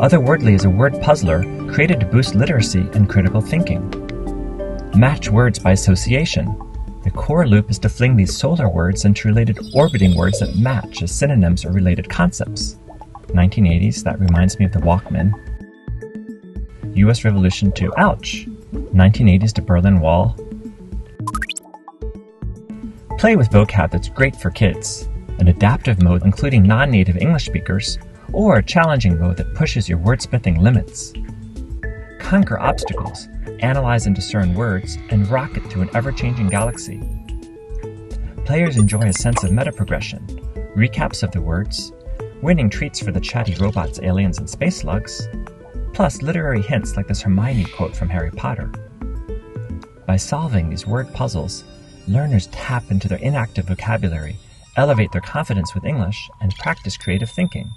OtherWordly is a word puzzler created to boost literacy and critical thinking. Match words by association. The core loop is to fling these solar words into related orbiting words that match as synonyms or related concepts. 1980s, that reminds me of the Walkman. US Revolution to ouch. 1980s to Berlin Wall. Play with vocab that's great for kids. An adaptive mode including non native English speakers, or challenging mode that pushes your wordsmithing limits. Conquer obstacles, analyze and discern words, and rocket through an ever changing galaxy. Players enjoy a sense of meta progression, recaps of the words, winning treats for the chatty robots, aliens, and space slugs, plus literary hints like this Hermione quote from Harry Potter. By solving these word puzzles, learners tap into their inactive vocabulary, elevate their confidence with English, and practice creative thinking.